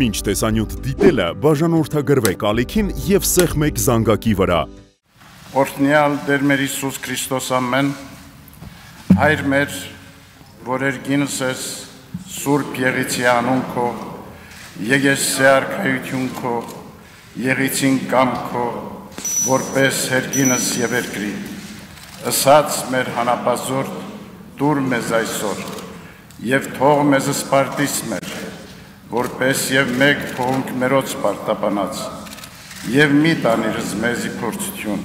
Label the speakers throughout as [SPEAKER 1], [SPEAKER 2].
[SPEAKER 1] Մինչ տեսանյութ դիտելը բաժանորդագրվեք ալիքին եւ սեղմեք զանգակի վրա։
[SPEAKER 2] Օրհնյալ Տեր մեր Հիսուս Քրիստոս ամեն Հայր մեր, որ երգինս ես Սուրբ Եղիցի անուն քո, Եղեսի արքայություն քո, Եղիցին կամ քո, որպես հերգինս եւ երկրի։ Ասած մեր հանապազորդ դուր մեզ այսօր եւ թող մեզ սպարտիս մեր, որպես եւ մեկ թողունք մերոց պարտապանած եւ մի տանիրս մեզի փորձություն,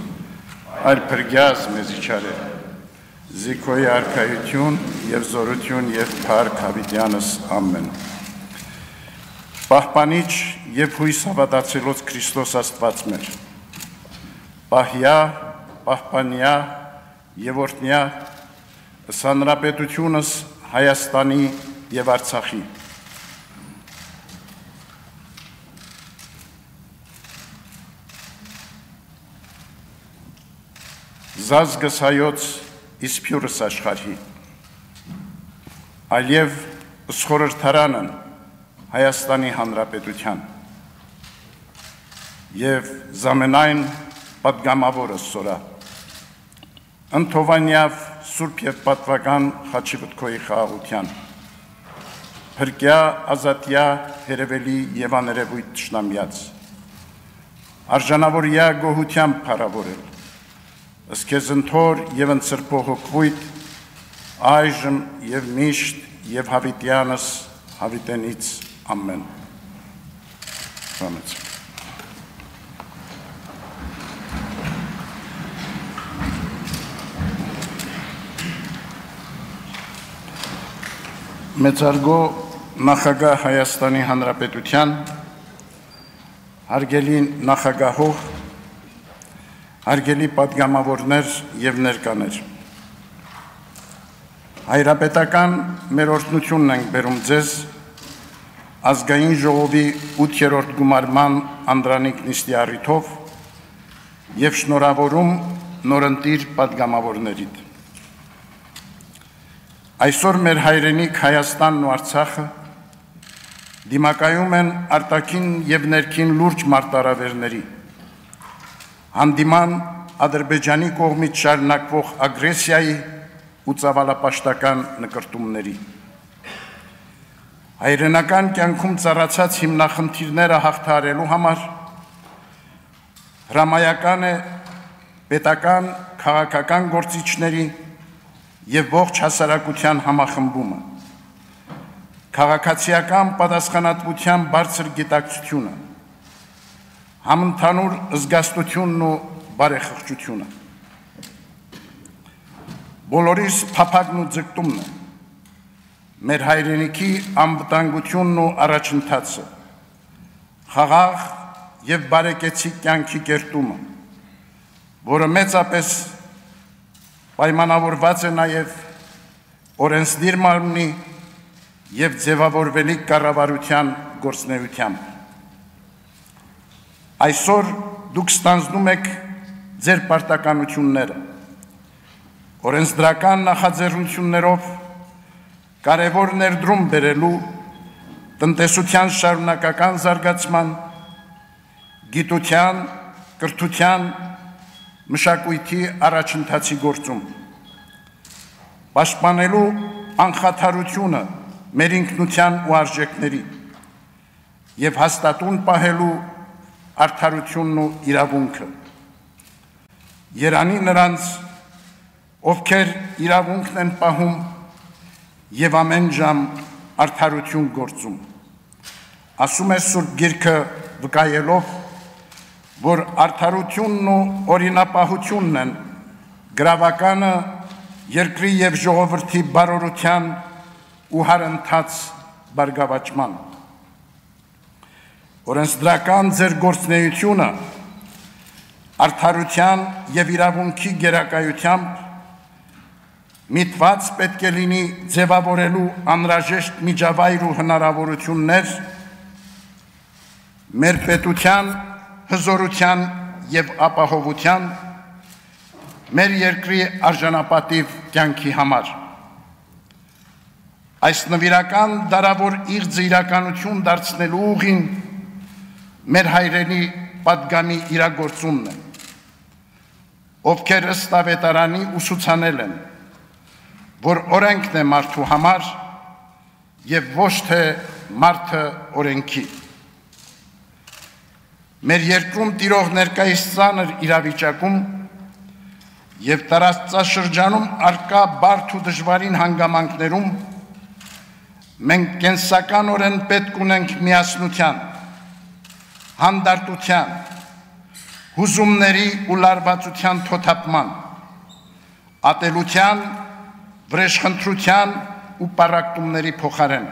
[SPEAKER 2] այլ փրկյաս մեզի չարեր Զիքոյի արքայություն եւ զորություն եւ փառք հավիտյանս ամեն։ Պահպանիչ եւ հույս հավատացելոց Քրիստոս Աստված մեր։ Պահյա, պահպանյա եւ օրտնյա սանրապետությունս Հայաստանի եւ Արցախի։ զազգս հայոց իսպյուրս աշխարհի այլև սխորհրդարանն Հայաստանի Հանրապետության եւ զամենայն պատգամավորը սորա Անտովանյավ Սուրբ եւ Պատվական Խաչիվտկոյի խաղաղության Փրկյա Ազատյա Հերևելի եւ աներևույթ ճշնամիած արժանավորյա գոհությամբ փառավորել ըսքեզ ընթոր եւ ընծրպող հոգույտ այժմ եւ միշտ եւ հավիտյանս հավիտենից ամեն Ամեն Մեծարգո նախագահ Հայաստանի Հանրապետության հարգելի նախագահող հարգելի падգամավորներ եւ ներկաներ։ Հայրապետական մեր օրտնությունն ենք բերում ձեզ ազգային ժողովի 8-րդ գումարման Անդրանիկ Նիստիարիթով եւ շնորհավորում նորընտիր падգամավորներիդ։ Այսօր մեր հայրենիք Հայաստանն ու Արցախը դիմակայում են արտաքին եւ ներքին լուրջ մարտարավերների հանդիման Ադրբեջանի կողմից շարունակվող ագրեսիայի ու ցավալապաշտական նկարտումների։ Հայրենական կյանքում ծառացած հիմնախնդիրները հաղթարելու համար հրամայական է պետական, քաղաքական գործիչների եւ ողջ հասարակության համախմբումը քաղաքացիական պատասխանատվության բարձր գիտակցությունը համընդհանուր զգաստությունն ու բարեխղճությունը։ Բոլորիս փափագն ու ձգտումն է մեր հայրենիքի անվտանգությունն ու առաջընթացը, խաղաղ եւ բարեկեցիկ կյանքի կերտումը, որը մեծապես պայմանավորված է նաեւ օրենսդիր մարմնի եւ ձևավորվելիք կառավարության գործնեությամբ Այսօր դուք ստանձնում եք ձեր պարտականությունները։ Օրենսդրական նախաձեռնություններով կարևոր ներդրում բերելու տնտեսության շարունակական զարգացման, գիտության, կրթության, մշակույթի առաջընթացի գործում։ Պաշտպանելու անխաթարությունը մեր ինքնության ու արժեքների եւ հաստատուն պահելու արդարությունն ու իրավունքը։ Երանի նրանց, ովքեր իրավունքն են պահում եւ ամեն ժամ արդարություն գործում։ Ասում է Սուրբ Գիրքը վկայելով, որ արդարությունն ու օրինապահությունն են գրավականը երկրի եւ ժողովրդի բարօրության ու հարընթաց բարգավաճման օրենսդրական ձեր գործնեությունը արդարության եւ իրավունքի գերակայությամբ միտված պետք է լինի ձևավորելու անհրաժեշտ միջավայր ու հնարավորություններ մեր պետության հզորության եւ ապահովության մեր երկրի արժանապատիվ կյանքի համար այս նվիրական դարավոր իղձ իրականություն դարձնելու ուղին մեր հայրենի պատգամի իրագործումն է, ովքեր ըստ ավետարանի ուսուցանել են, որ օրենքն է մարդու համար եւ ոչ թե մարդը օրենքի։ Մեր երկրում տիրող ներկայիս ծանր իրավիճակում եւ տարածաշրջանում արկա բարդ ու դժվարին հանգամանքներում մենք կենսականորեն պետք ունենք միասնության, հանդարտության, հուզումների ու լարվածության թոթափման, ատելության, վրեժխնդրության ու պարակտումների փոխարեն։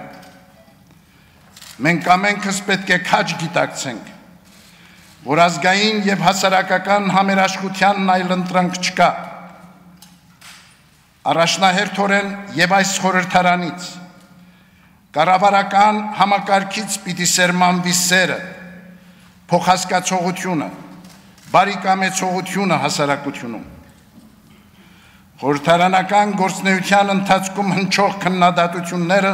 [SPEAKER 2] Մենք ամենքս պետք է քաջ գիտակցենք, որ ազգային եւ հասարակական համերաշխությանն այլ ընտրանք չկա։ Առաջնահերթորեն եւ այս խորհրդարանից կառավարական համակարգից պիտի սերմանվի սերը, փոխհասկացողությունը, բարիկամեցողությունը հասարակությունում։ Խորհրդարանական գործնեության ընթացքում հնչող քննադատությունները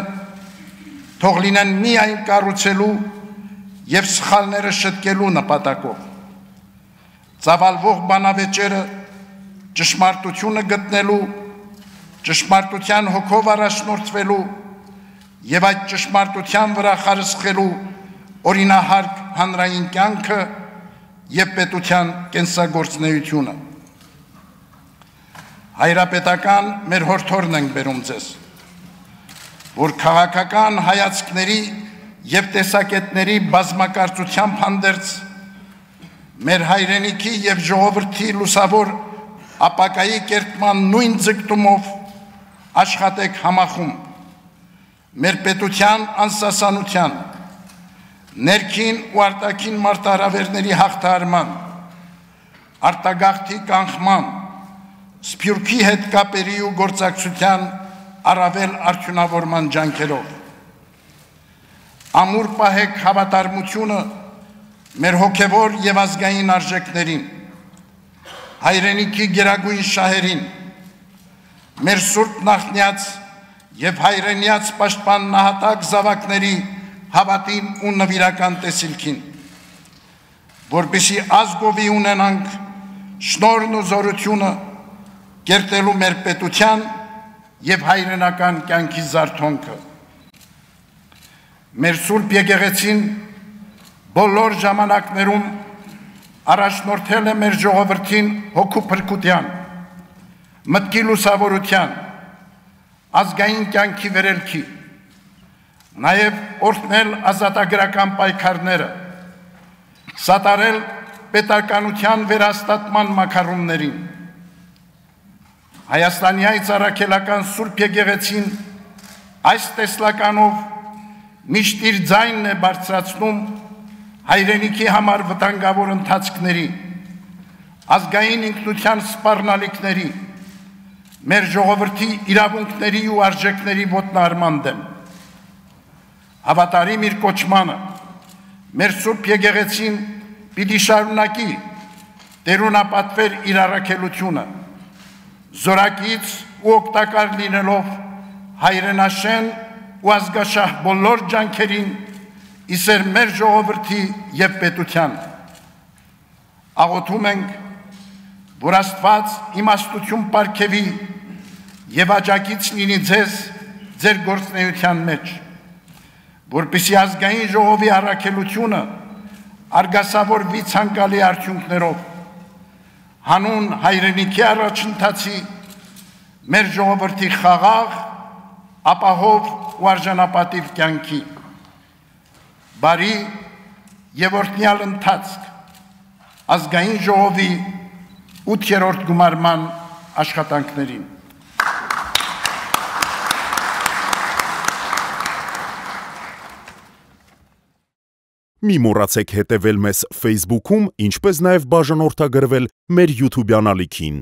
[SPEAKER 2] թող լինեն միայն կառուցելու եւ սխալները շտկելու նպատակով։ Ծավալվող բանավեճերը ճշմարտությունը գտնելու, ճշմարտության հոգով առաջնորդվելու եւ այդ ճշմարտության վրա խարսխելու օրինահարկ հանրային կյանքը եւ պետության կենսագործնեությունը։ Հայրապետական մեր հորթորն ենք բերում ձեզ, որ քաղաքական հայացքների եւ տեսակետների բազմակարծությամբ հանդերձ մեր հայրենիքի եւ ժողովրդի լուսավոր ապակայի կերտման նույն ձգտումով աշխատեք համախում մեր պետության անսասանության ներքին ու արտաքին մարտահրավերների հաղթահարման արտագաղթի կանխման սփյուռքի հետ կապերի ու գործակցության առավել արդյունավորման ջանքերով ամուր պահեք հավատարմությունը մեր հոգևոր եւ ազգային արժեքներին, հայրենիքի գերագույն շահերին, մեր սուրբ նախնյաց եւ հայրենյաց պաշտպան նահատակ զավակների հավատին ու նվիրական տեսիլքին, որբիսի ազգովի ունենանք շնորհն ու զորությունը կերտելու մեր պետության եւ հայրենական կյանքի զարթոնքը Մեր Սուրբ եկեղեցին բոլոր ժամանակներում առաջնորդել է մեր ժողովրդին հոգու փրկության, մտքի լուսավորության, ազգային կյանքի վերելքի, նաև օրհնել ազատագրական պայքարները, սատարել պետականության վերաստատման մակարոններին։ Հայաստանի այս առաքելական Սուրբ եկեղեցին այս տեսլականով միշտ իր ձայնն է բարձրացնում հայրենիքի համար վտանգավոր ընթացքների, ազգային ինքնության սպառնալիքների, մեր ժողովրդի իրավունքների ու արժեքների ոտնարման դեմ։ Հավատարիմ իր կոչմանը, մեր Սուրբ Եկեղեցին պիտի շարունակի տերունապատվեր իր առաքելությունը, զորակից ու օգտակար լինելով հայրենաշեն ու ազգաշահ բոլոր ջանքերին իսեր մեր ժողովրդի եւ պետության աղոթում ենք որ Աստված իմաստություն ապարգևի եւ աջակից լինի ձեզ ձեր գործնեության մեջ որպիսի ազգային ժողովի առաքելությունը արգասավորվի ցանկալի արդյունքներով հանուն հայրենիքի առաջընթացի մեր ժողովրդի խաղաղ ապահով ու արժանապատիվ կյանքի բարի եւ օրտնյալ ընթացք ազգային ժողովի 8-րդ գումարման աշխատանքներին
[SPEAKER 1] Մի մոռացեք հետևել մեզ Facebook-ում, ինչպես նաև բաժանորդագրվել մեր YouTube-յան ալիքին։